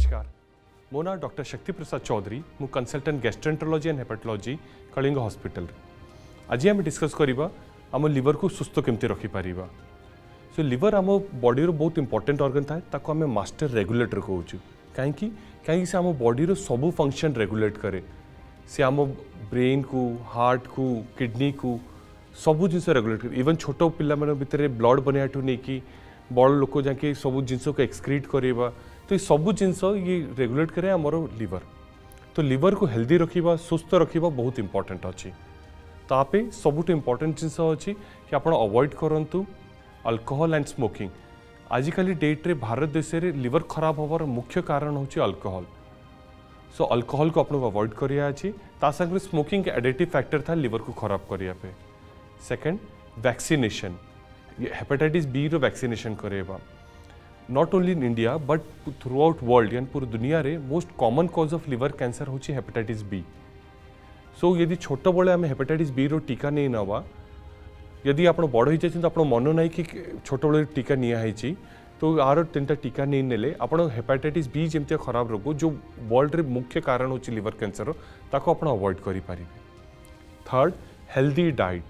नमस्कार। मो ना डॉक्टर शक्ति प्रसाद चौधरी, मु consultant gastroenterology and hepatology Kalinga hospital आज आम डिस्कस करवा आम लिवर को सुस्थ केमती रखिपर सो लिवर आम बडी बहुत इंपोर्टाट अर्गन थाए आम मास्टर रेगुलेटर कहूँ कहीं कहीं से आम बडीर सब फ़ंक्शन रेगुलेट कै से आम ब्रेन को हार्ट को किडनी को, सब जिन रेगुलेट कर। इवन छोट पिला भितर ब्लड बनवाठू नहीं कि बड़ लोक जाके सब जिन एक्सक्रीट करवा तो ये सब जिनस ये रेगुलेट करे आम लिवर तो लिवर को हेल्दी रखा सुस्थ रखा बहुत इंपॉर्टेंट अच्छी। तापे सबुठ इम्पोर्टाट जिनस अच्छी कि आप अवॉइड करूँ अल्कोहल एंड स्मोकिंग आजिकल डेट्रे भारत देश में लिवर खराब हबार मुख्य कारण हूँ अल्कोहल सो अल्कोहल को आपको अवॉइड कराया अच्छी। स्मोकिंग एडेटिव फैक्टर था लिवर को खराब करने सेकेंड वैक्सीनेसन हेपेटाइटिस बी रो vaccination कराइबा not only in India but throughout world यानी पूरी दुनिया रे most common cause of liver cancer हूँ हेपेटाइटिस बी सो यदि छोट बड़े आम हेपेटाइटिस बी टीका नहीं नवा यदि आप बड़ हो जाए आप मन ना कि छोट बड़े टीका नियाई तो आर तीन टीका नहीं नेले। आप बी जमी खराब रोग, जो वर्ल्ड रे मुख्य कारण होची लिवर कैंसर ताको आप अवॉइड करें थर्ड हेल्दी डाइट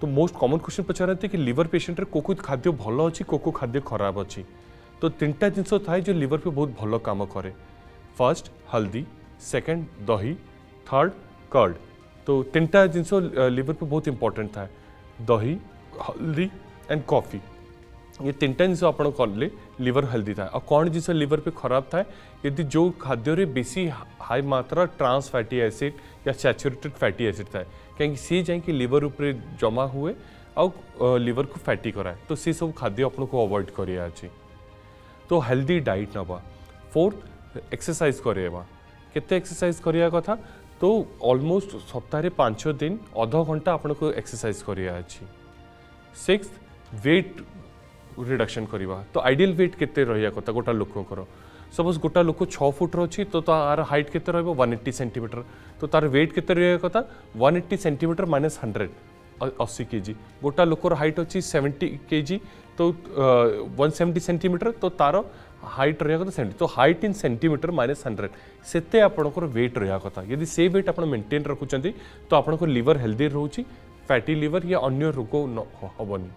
तो मोस्ट कॉमन क्वेश्चन पचारते कि लिवर पेशेंट रे को खाद्य भल अच्छी को खाद्य खराब अच्छी तो तीन टा जिनस थाए जो लिवर पे बहुत भल कम करे फ़र्स्ट हल्दी सेकेंड दही थर्ड कर्ड तो तीन टा जिनस लिवर पे बहुत इंपॉर्टेंट थाए दही हल्दी एंड कॉफ़ी ये तीन टा जिनस आप लिवर हेल्दी थाए कौन जिनस लिवर पे खराब थाए यदि जो खाद्य बेसी हाई मात्रा ट्रांस फैटी एसिड या सैचुरेटेड फैटी एसिड थाए कहीं सी जाकि लिवर उपर जमा हुए आउ लिवर को फैटी कराए तो सी सब खाद्य आपको अवॉइड करिया अछि तो हेल्दी डाइट नवा फोर्थ एक्सरसाइज कराइबा केते एक्सरसाइज करिया कथा? तो ऑलमोस्ट सप्ताह पाँच दिन अध घंटा आपको एक्सरसाइज करिया अछि सिक्स वेट रिडक्शन करवा तो आइडियल वेट केते रहिया कथा? गोटा लोककर सपोज़ गोटा लोक छः फुट्र अच्छी तो तार हाइट के वन एट्टी सेंटीमीटर तो तार वेट के रहा कथा? One eighty centimetre minus hundred अशी के जी गोटा लोकर हाइट अच्छी सेवेन्टी के जी तो वन सेवेन्टी सेंटीमीटर तो तार हाइट रहा कथा सेवेन्टी तो height in centimetre minus hundred से आपंकर वेट रहा कथा। यदि से वेट आप मेन्टेन रखुच्च तो आप लिवर हेल्दी रोचे फैटी लिवर या अन्य रोग हेनी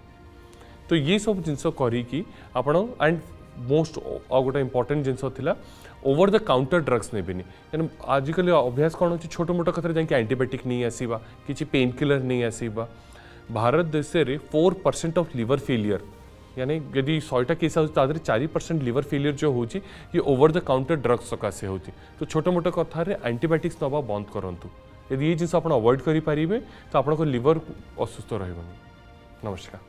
तो ये सब जिनस करी मोस्ट आउ गोटे इम्पोर्टाट जिनस ओवर द काउंटर ड्रग्स नेबेनि कारण आजिकल अभ्यास कौन अच्छे छोट मोट कथा जाए आंटीबायोटिक नहीं आसवा किसी पेन किलर नहीं आसवा भारत देश में four percent of liver failure यानी यदि शहटा केस आज चार परसेंट लिवर फेलियर जो हो ओवर द काउंटर ड्रग्स सकाशे हो तो छोट मोट कथार आंटीबायोटिक्स नवा बंद करूँ यदि ये जिन अवॉइड करें तो आपंकर लिवर असुस्थ रही नमस्कार